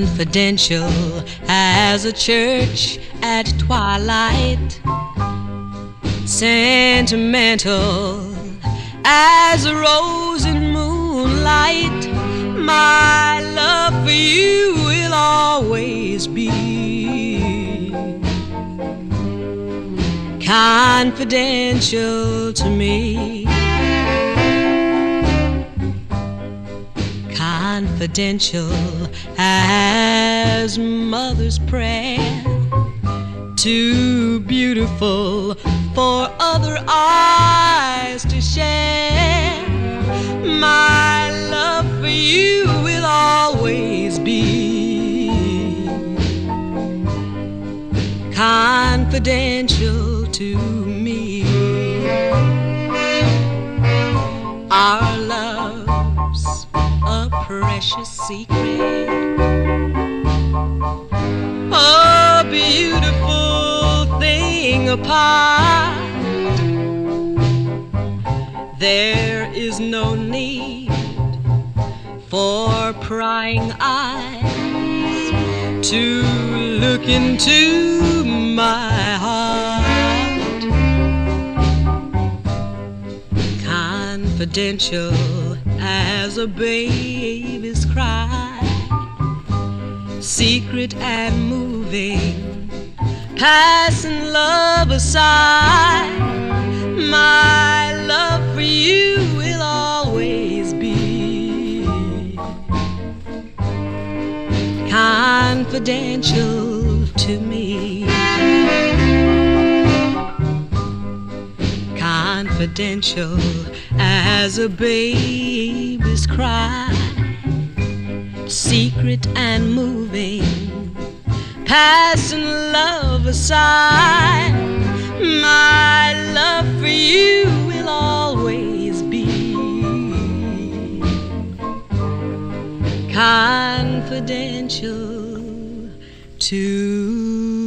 confidential as a church at twilight, sentimental as a rose in moonlight. My love for you will always be confidential to me. confidential as mother's prayer. Too beautiful for other eyes to share. My love for you will always be confidential to me. Our love's a precious secret. Apart. There is no need for prying eyes to look into my heart. Confidential as a baby's cry, secret and moving, passing love aside. My love for you will always be confidential to me. Confidential as a baby's cry, secret and moving, passing love aside. My love for you will always be confidential to